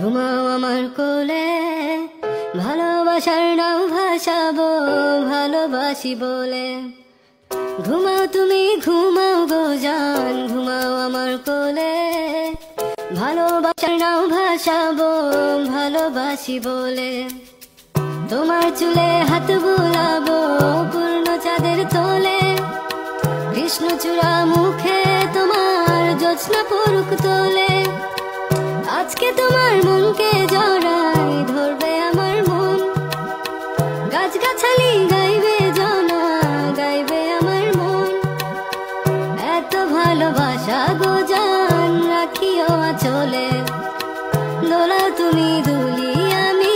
ঘুমাও আমার কোলে, ভালোবাসার নাম ভাসাবো, ভালোবাসি বলে। ঘুমাও তুমি, ঘুমাও গো জান, ঘুমাও আমার কোলে, ভালোবাসার নাম ভাসাবো, ভালোবাসি বলে। তোমার চুলে হাত বুলাবো, পূর্ণ চাঁদের তোলে। কৃষ্ণচূড়া মুখে তোমার জোৎস্না পড়ুক তোলে। আজকে তোমার মনকে জড়াই ধরবে আমার মন। গাছগাছালি গাইবে জনা, গাইবে আমার মন। এত ভালোবাসা গো জান, রাখিও চলে দোলা তুমি দুলি আমি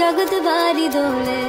জগৎ বাড়ি দোলে।